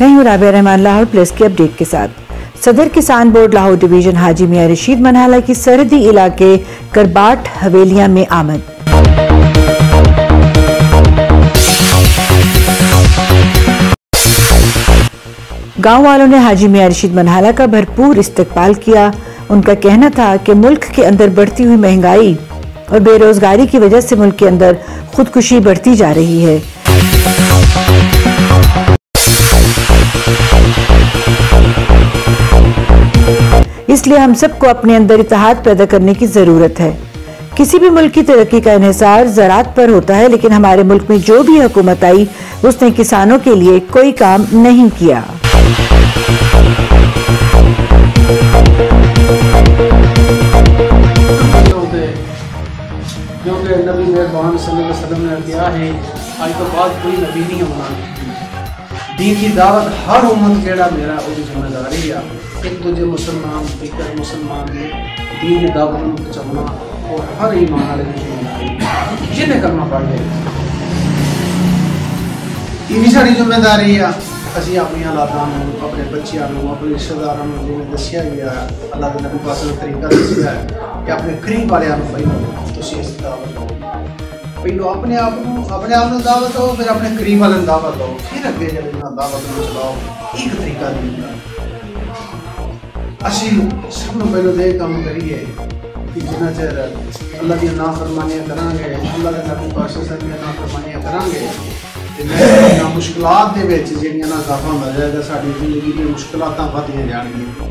میں ہوں رابعہ رحمان لاہور پلیس کی اپڈیٹ کے ساتھ۔ صدر کسان بورڈ لاہور ڈویژن حاجی میاں رشید منحالہ کی سرحدی علاقے کرباٹ حویلیاں میں آمد۔ گاؤں والوں نے حاجی میاں رشید منحالہ کا بھرپور استقبال کیا۔ ان کا کہنا تھا کہ ملک کے اندر بڑھتی ہوئی مہنگائی اور بے روزگاری کی وجہ سے ملک کے اندر خودکشی بڑھتی جا رہی ہے۔ اس لیے ہم سب کو اپنے اندر اتحاد پیدا کرنے کی ضرورت ہے۔ کسی بھی ملک کی ترقی کا انحصار زراعت پر ہوتا ہے، لیکن ہمارے ملک میں جو بھی حکومت آئی، اس نے کسانوں کے لیے کوئی کام نہیں کیا۔ کیونکہ نبی مہربان صلی اللہ علیہ وسلم نے کیا ہے، آج تو بعد کوئی نبی نہیں ہونا۔ دین کی دعوت ہر امت کیڑا میرا وہ ذمہ داری ہے۔ ایک دوجے مسلمان، دیگر مسلمان دے دین کی دعوت میں پہنچانا اور ہر ایمان والے کی ذمہ داری۔ یہ جنہیں کرنا پڑ گئے یہ بھی ساری ذمہ داری ہے۔ اسی اپنی اولاداں نوں، اپنے بچیاں نوں، اپنے رشتہ داراں نوں جویں دسیا گیا ہے۔ اللہ کے نبی پاک نے طریقہ دسیا ہے کہ اپنے قریب والے نوں پہلو تسی اس دعوت دو پہلو اپنے آپ اپنے آپ نوں دعوت دو پھر اپنے قریب والے دعوت دو پھر اگے جڑے نوں دعوت نوں چلاؤ ایک طریقہ دین اسی سب نوں پہلو دے کام کریے کہ جنہ چر اللہ دی نافرمانیاں کران گے اللہ کے نبی پاک صلی اللہ علیہ وسلم دی نافرمانیاں کران گے مشکلات دے وچ جڑیاں نا اضافہ ہوندا جائے گا ساری زندگی دی مشکلاتاں ودیاں جان گیاں